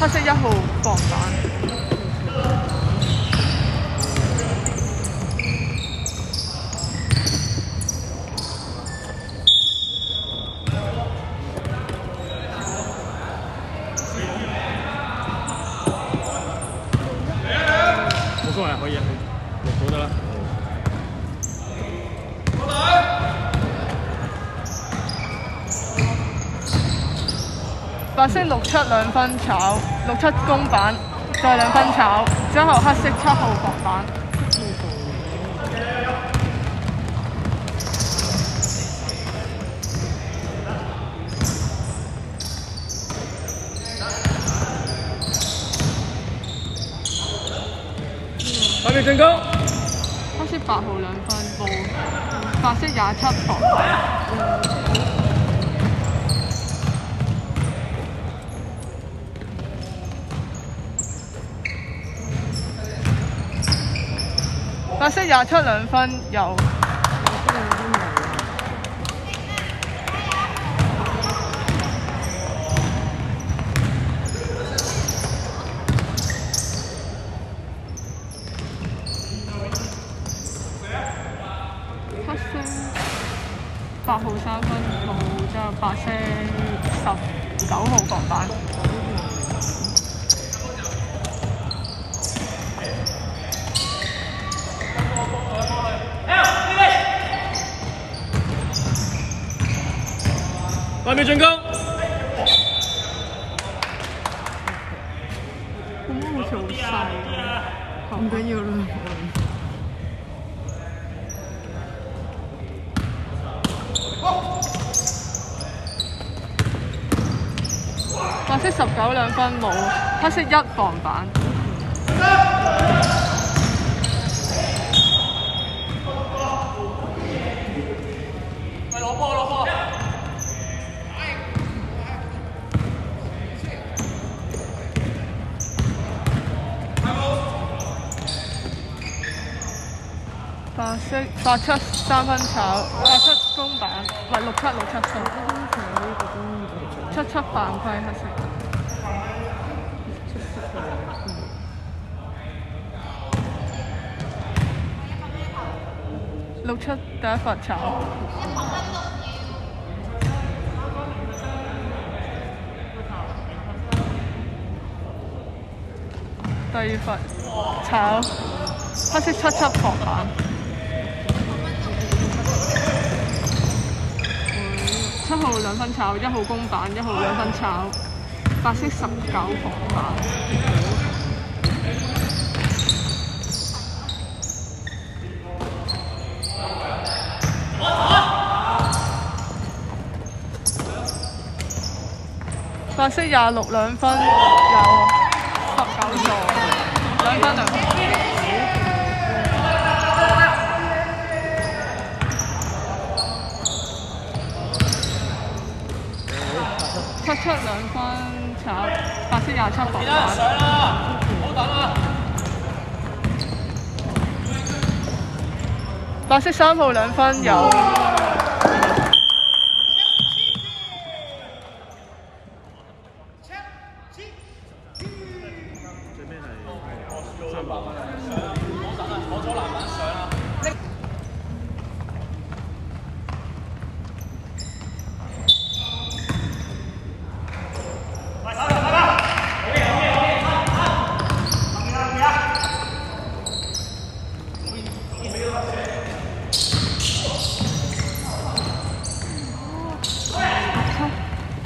黑色一號防板。冇所謂，可以啊，錄到得啦。白色六七兩分炒，六七公板，再兩分炒，之後黑色七號防板。快啲進攻！黑色八號兩分冇，白色廿七防板。白色廿七兩分有。黑色八號三分冇，之後白色十九號防板。快啲進攻！好似好。細，唔緊要啦。白色十九兩分冇，黑色一防板。白色八七三分炒，八七公板，唔系六七六七七，七七犯規黑色。六七第一罰炒。第二罰炒，黑色七七防板。七號兩分炒，一號公板，一號兩分炒，白色十九防板。白色廿六兩分有十九座，兩分兩分。七兩分，白色廿七防板。白色三號兩分有。最尾係三百。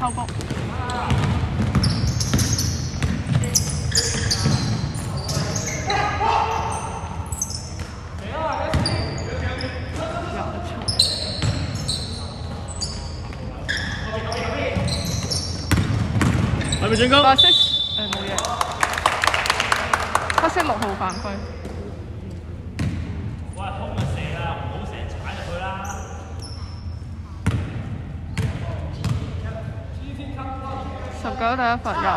偷波。快啲進攻！白色誒冇嘢，黑色六號犯規。十九第一罰有。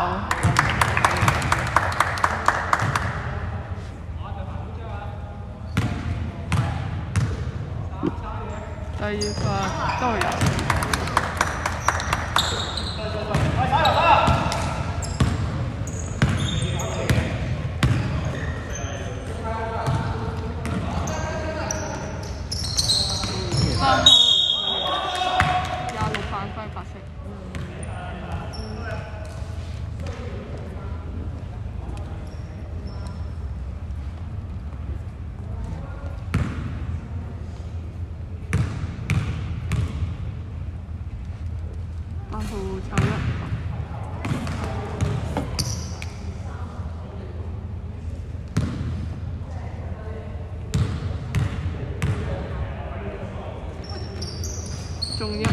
第二罰都有。八號炒一。中一。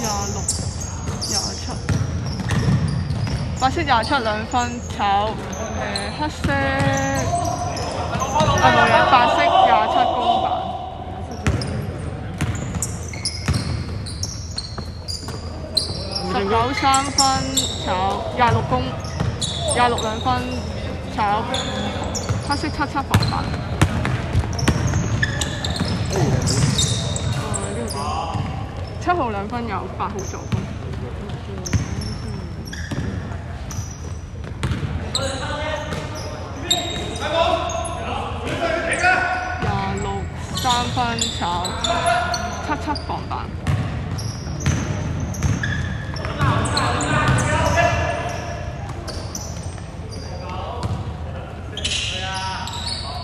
廿六、廿七，白色廿七兩分炒誒、黑色啊冇嘢，白色廿七公版，十九三分炒廿六公，廿六兩分炒黑色七七防版。七號兩分有八號助攻。廿六三分炒七七防板。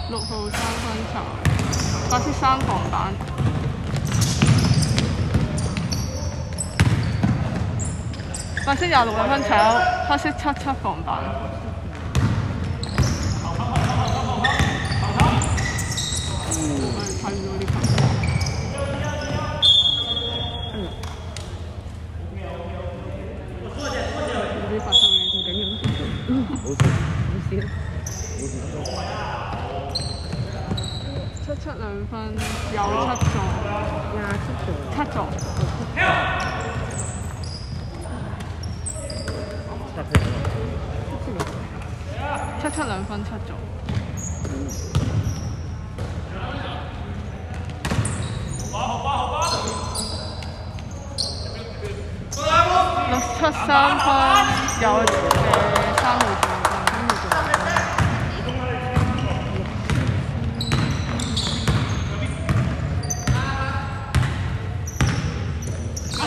六號三分炒八色三防板。白色廿六兩分炒，黑色七七防板。我哋睇唔到啲球。唔知發生咩唔緊要。冇事，冇事啦。七七兩分有七座，廿七座，七座。七七兩分七咗。六七三分有誒三號進分。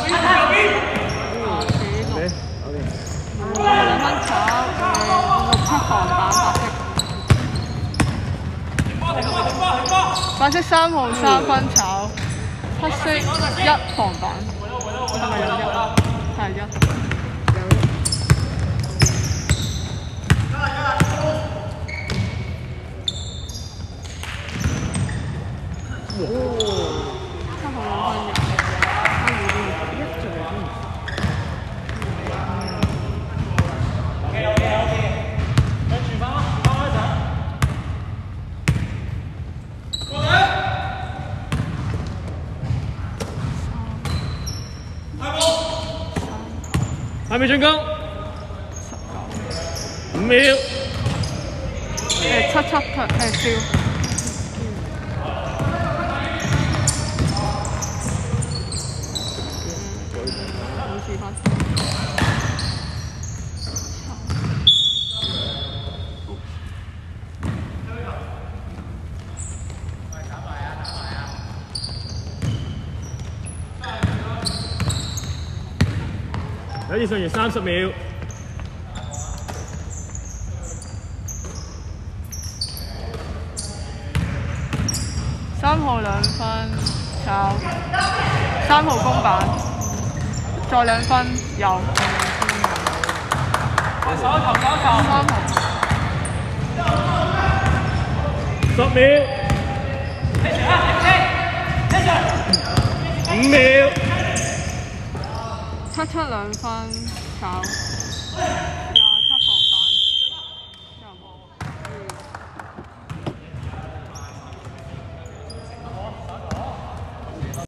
幾六嚟，OK。兩蚊炒誒六七防板白色。三號三分球，黑色一防板，係咪有一？係一。七號兩分有，三號都有。一座還沒進攻，十九。五秒，誒七七七誒少。啲上完三十秒，三號兩分炒，三號公板，再兩分有。三號十秒，五秒，七七兩分九。